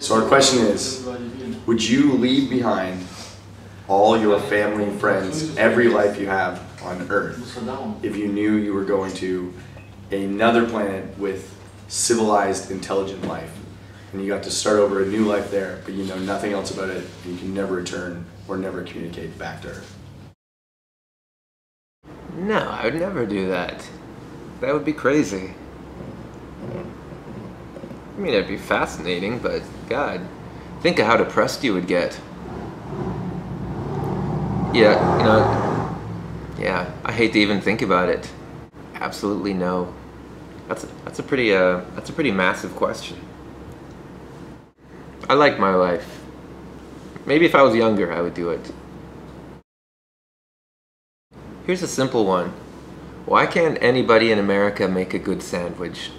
So our question is, would you leave behind all your family, and friends, every life you have on Earth if you knew you were going to another planet with civilized, intelligent life? And you got to start over a new life there, but you know nothing else about it, and you can never return or never communicate back to Earth. No, I would never do that. That would be crazy. I mean, it'd be fascinating, but God, think of how depressed you would get. Yeah, you know, yeah, I hate to even think about it. Absolutely no. That's a, that's a pretty uh that's a pretty massive question. I like my life. Maybe if I was younger, I would do it. Here's a simple one. Why can't anybody in America make a good sandwich?